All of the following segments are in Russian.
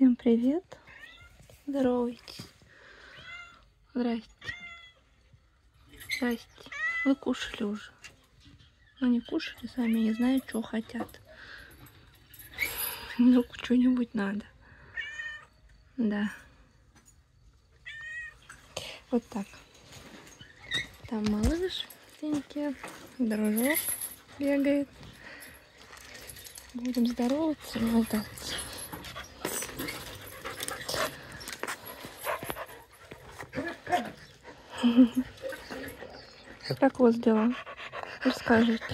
Всем привет. Здоровайтесь. Здрасте. Здрасте. Вы кушали уже. Ну не кушали, сами не знаю, что хотят. Ну, что-нибудь надо. Да. Вот так. Там малыш, синьки, дружок бегает. Будем здороваться и болтаться. Как у вас дела? Расскажите.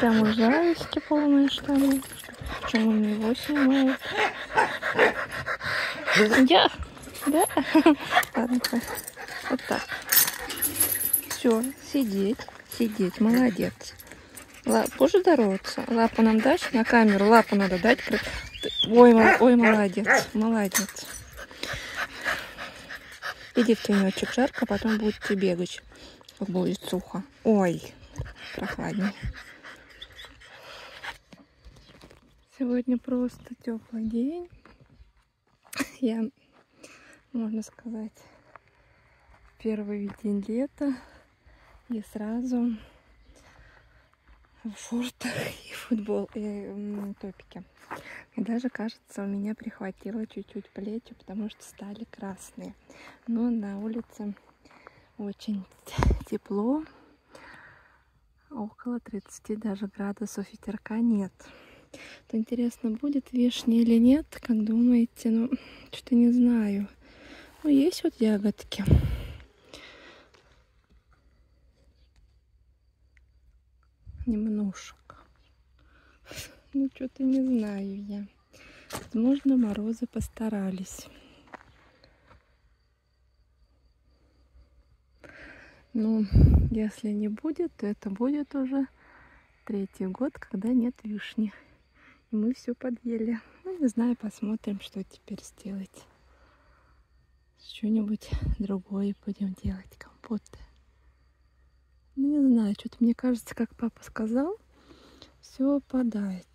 Там зависти полные штаны. Почему не его снимают? Я? Да? Ладно, вот так. Все, сидеть, сидеть, молодец. Лап, позже здороваться. Лапу нам дашь на камеру? Лапу надо дать. Ой, ой, молодец, молодец. Иди в тенечек, жарко, потом будете бегать, как будет сухо. Ой, прохладнее. Сегодня просто теплый день. Я, можно сказать, первый день лета и сразу в шортах и футбол и топике. И даже, кажется, у меня прихватило чуть-чуть плечи, потому что стали красные. Но на улице очень тепло, около 30 даже градусов ветерка нет. То интересно, будет вишня или нет, как думаете? Ну, что-то не знаю. Ну, есть вот ягодки. Немножко. Ну, что-то не знаю я. Возможно, морозы постарались. Ну, если не будет, то это будет уже третий год, когда нет вишни. И мы все подъели. Ну, не знаю, посмотрим, что теперь сделать. Что-нибудь другое будем делать, компоты. Ну, не знаю, что-то мне кажется, как папа сказал, все опадает.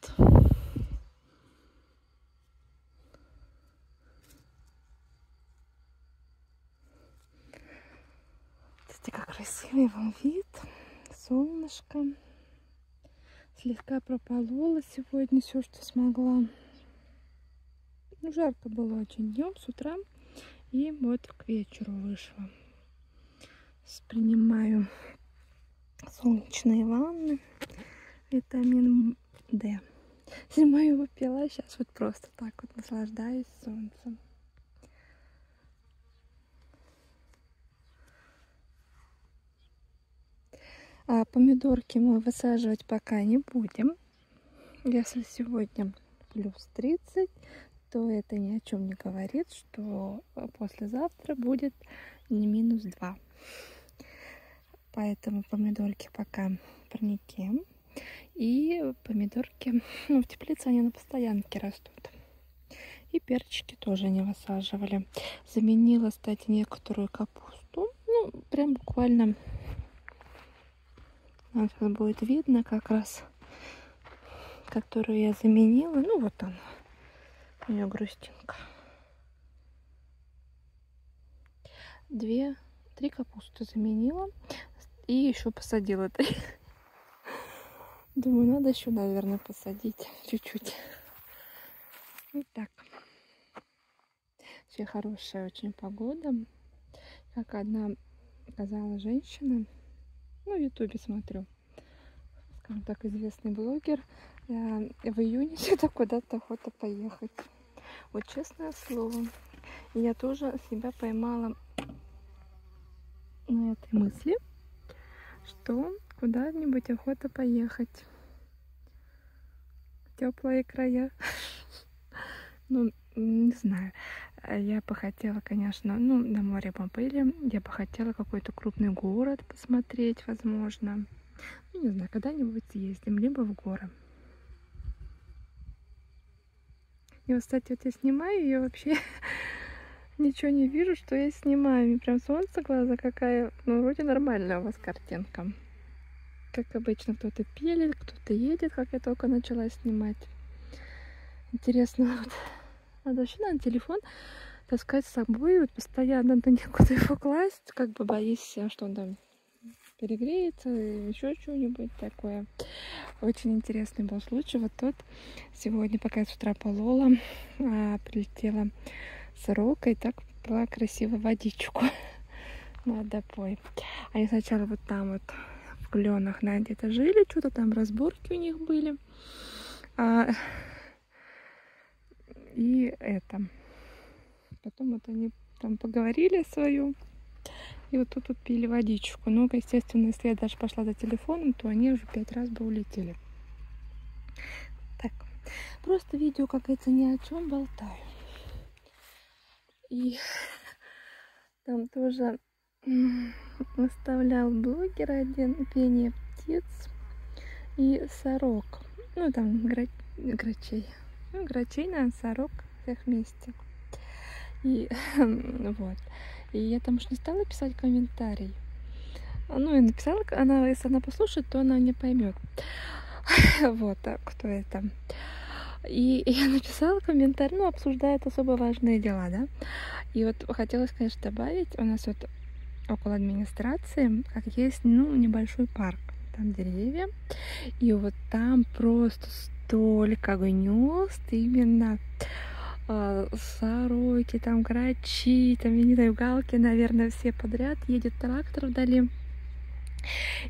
Смотрите, как красивый вам вид. Солнышко. Слегка прополола сегодня все, что смогла. Ну, жарко было очень днем, с утра. И вот к вечеру вышла. Принимаю солнечные ванны витамин D. Зимой его пила, сейчас вот просто так вот наслаждаюсь солнцем. А помидорки мы высаживать пока не будем. Если сегодня плюс 30, то это ни о чем не говорит, что послезавтра будет не минус 2. Поэтому помидорки пока в парнике. И помидорки, ну, в теплице они на постоянке растут. И перчики тоже не высаживали. Заменила, кстати, некоторую капусту. Ну, прям буквально вот сейчас будет видно как раз, которую я заменила. Ну, вот она. У нее грустинка. Две, три капусты заменила. И еще посадила три. Думаю, надо еще, наверное, посадить чуть-чуть. Вот так. Вообще хорошая очень погода. Как одна сказала женщина, ну, в ютубе смотрю, скажем так, известный блогер, я в июне всегда куда-то охота поехать. Вот честное слово. Я тоже себя поймала на этой мысли, что куда-нибудь охота поехать. Теплые края. Ну, не знаю. Я бы хотела, конечно, ну, на море мы были. Я бы хотела какой-то крупный город посмотреть, возможно. Ну, не знаю, когда-нибудь съездим, либо в горы. И вот, кстати, вот я снимаю, я вообще ничего не вижу, что я снимаю. Мне прям солнце глаза какая. Ну, вроде нормальная у вас картинка. Как обычно, кто-то пилит, кто-то едет, как я только начала снимать. Интересно, вот Надо вообще на телефон таскать с собой, вот постоянно надо некуда его класть, как бы боись, что он там перегреется, еще что-нибудь такое. Очень интересный был случай. Вот тот сегодня, пока я с утра полола, а, прилетела сорока и так пила красиво водичку на водопой. Они сначала вот там вот в кленах на где-то жили, что-то там разборки у них были. А, и это. Потом вот они там поговорили свою. И вот тут вот пили водичку. Ну, естественно, если я даже пошла за телефоном, то они уже пять раз бы улетели. Так, просто видео, как говорится, ни о чем болтаю. И там тоже оставлял блогер один пение птиц и сорок. Ну, там гра... грачей. Ну, грачей, наверное, сорок всех вместе. И вот. И я там уж не стала писать комментарий. Ну, и написала, она, если она послушает, то она не поймет. Вот, а кто это. И я написала комментарий, ну, обсуждает особо важные дела, да. И вот хотелось, конечно, добавить, у нас вот около администрации, как есть, ну, небольшой парк. Там деревья. И вот там просто столько гнезд именно а, сороки, там грачи, там, я не знаю, галки, наверное, все подряд. Едет трактор вдали.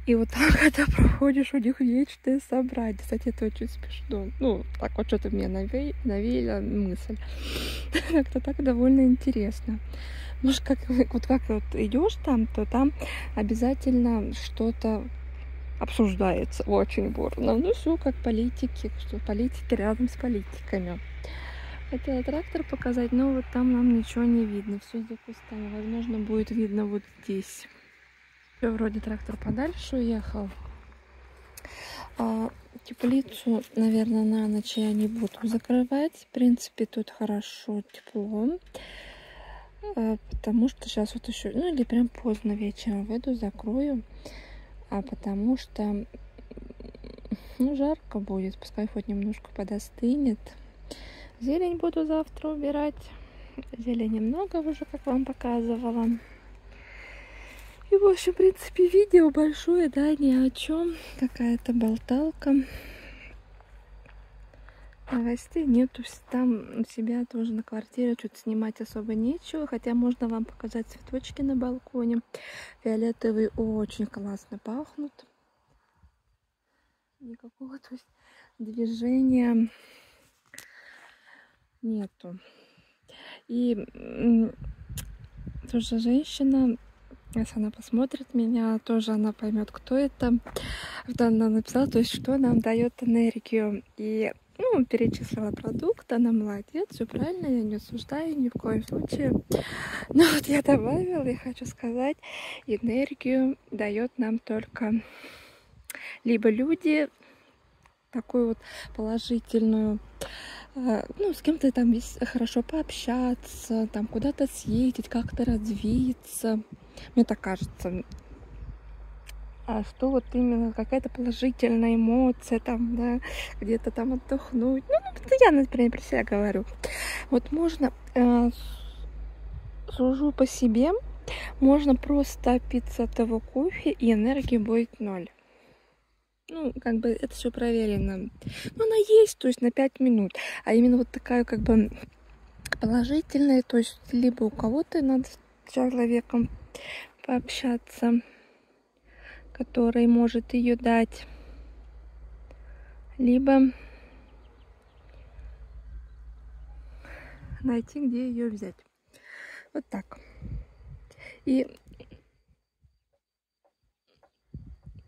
И вот там, когда проходишь, у них вечное собрание. Кстати, это очень смешно. Ну, так вот что-то мне наве... мысль. Как-то так довольно интересно. Может, как, вот как вот идешь там, то там обязательно что-то обсуждается очень бурно. Ну, все как политики, что политики рядом с политиками. Хотела трактор показать, но вот там нам ничего не видно. Все за кустами. Возможно, будет видно вот здесь. Все, вроде трактор подальше уехал. А, теплицу, наверное, на ночь я не буду закрывать. В принципе, тут хорошо, тепло. А, потому что сейчас вот еще, ну или прям поздно вечером выйду, закрою. А потому что, ну, жарко будет. Пускай хоть немножко подостынет. Зелень буду завтра убирать. Зелени много уже, как вам показывала. И, в общем, в принципе, видео большое, да, ни о чем. Какая-то болталка. Новостей нету. Там у себя тоже на квартире что-то снимать особо нечего. Хотя можно вам показать цветочки на балконе. Фиолетовые очень классно пахнут. Никакого то есть, движения нету. И тоже женщина, если она посмотрит меня, тоже она поймет, кто это. Вот она написала, то есть, что нам дает энергию. И ну, перечислила продукт, она молодец, все правильно, я не осуждаю ни в коем случае. Но вот я добавила и хочу сказать, энергию дает нам только либо люди, такую вот положительную, а, ну, с кем-то там хорошо пообщаться, там куда-то съездить, как-то развиться. Мне так кажется. А что вот именно какая-то положительная эмоция, там, да, где-то там отдохнуть. Ну, ну я, например, про себя говорю. Вот можно, э, сужу по себе, можно просто опиться от кофе, и энергии будет ноль ну, как бы это все проверено. Ну, она есть, то есть на 5 минут. А именно вот такая, как бы, положительная, то есть либо у кого-то надо с человеком пообщаться, который может ее дать, либо найти, где ее взять. Вот так. И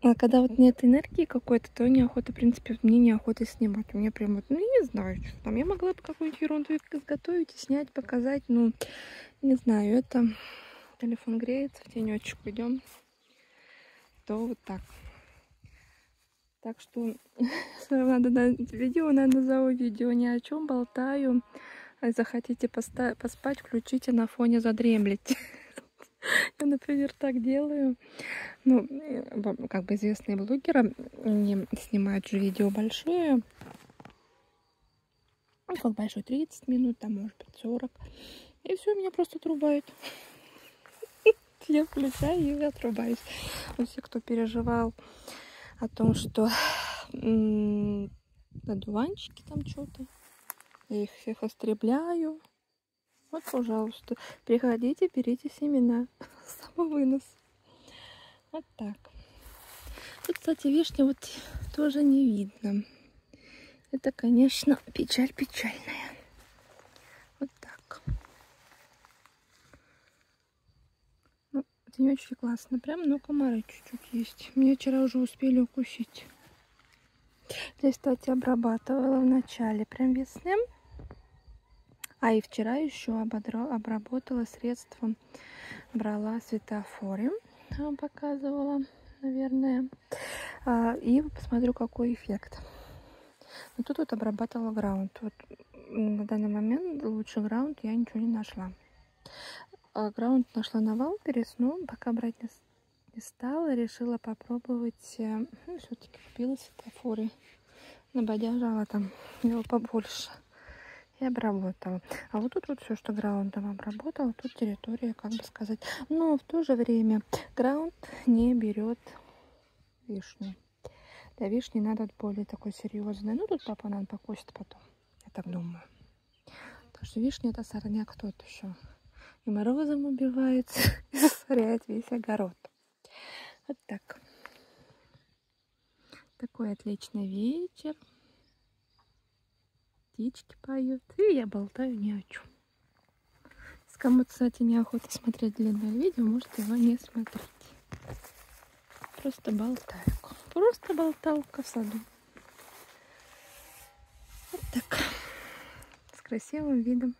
А когда вот нет энергии какой-то, то неохота, в принципе, мне неохота снимать. У меня прям вот, ну, не знаю, что там. Я могла бы какую-нибудь ерунду изготовить и снять, показать. Ну, не знаю, это телефон греется, в тенечек идем. То вот так. Так что надо на видео, надо за видео ни о чем болтаю. А захотите поспать, включите на фоне задремлить. Я, например, так делаю. Ну, как бы известные блогеры не снимают же видео большое. Ну, как большой, 30 минут, там, может быть, 40. И все, меня просто отрубает. Я включаю и отрубаюсь. Вот все, кто переживал о том, что одуванчики там что-то, я их всех остребляю. Вот, пожалуйста, приходите, берите семена. Самовынос. Вот так. Тут, кстати, вишня вот тоже не видно. Это, конечно, печаль печальная. Вот так. Не очень классно. Прям, ну, комары чуть-чуть есть. Меня вчера уже успели укусить. Здесь, кстати, обрабатывала в начале прям весны. А и вчера еще обработала средством, брала светофоры, показывала, наверное. А, и посмотрю, какой эффект. Но тут вот обрабатывала граунд. Вот на данный момент лучше граунд я ничего не нашла. А граунд нашла на Валперес, но пока брать не, стала. Решила попробовать. Э, ну, все-таки купила светофоры. Набодяжала там его побольше и обработала. А вот тут вот все, что граундом обработала, тут территория, как бы сказать. Но в то же время граунд не берет вишню. Для вишни надо более такой серьезный. Ну, тут папа нам покосит потом, я так думаю. Потому что вишня это сорняк тот еще. И морозом убивается, и засоряет весь огород. Вот так. Такой отличный вечер птички поют. И я болтаю ни о чем. Если кому, кстати, неохота смотреть длинное видео, может его не смотреть. Просто болталка. Просто болталка в саду. Вот так. С красивым видом.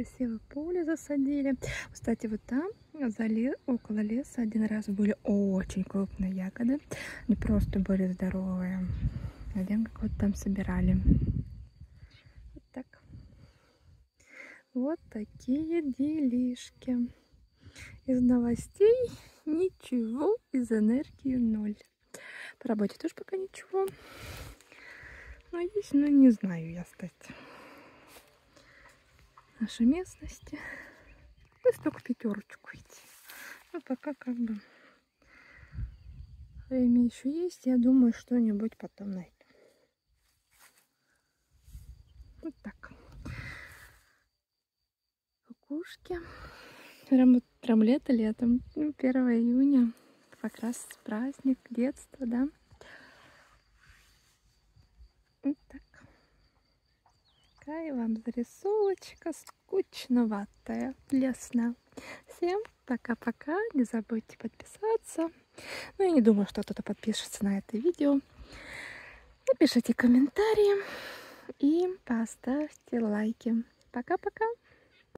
Красивое поле засадили. Кстати, вот там, за около леса, один раз были очень крупные ягоды. Не просто были здоровые. Один какой-то там собирали. Вот так. Вот такие делишки. Из новостей ничего, из энергии ноль. По работе тоже пока ничего. Есть, но не знаю я, кстати. Нашей местности. Пусть ну, только пятерочку идти. Ну, пока как бы время еще есть. Я думаю, что-нибудь потом найду. Вот так. Кукушки. Прям, прям лето летом. 1 ну, июня. Как раз праздник детства, да? Вот так. Такая вам зарисовочка скучноватая для сна. Всем пока-пока. Не забудьте подписаться. Ну, я не думаю, что кто-то подпишется на это видео. Напишите комментарии и поставьте лайки. Пока-пока!